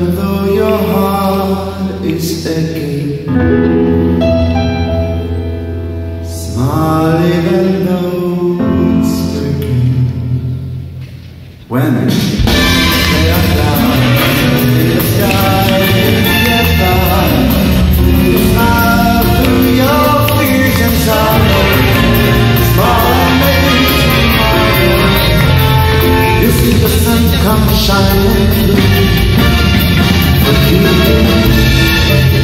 even though your heart is aching. Smile even though it's breaking. When they are in the sky, get. Smile through your fears and sorrow. Smile You see the sun come shining you.